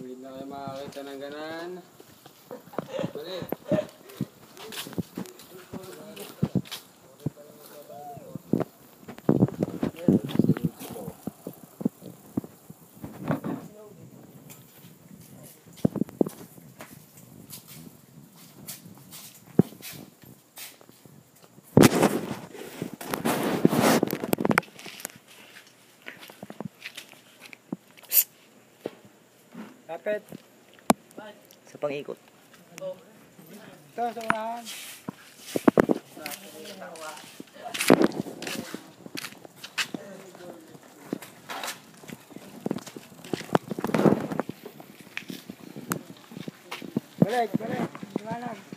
Hindi na kayo makakita ng ganan. Kapit. Sa pang-ikot. Ito, sa unahan. Balik, balik. Liwanag.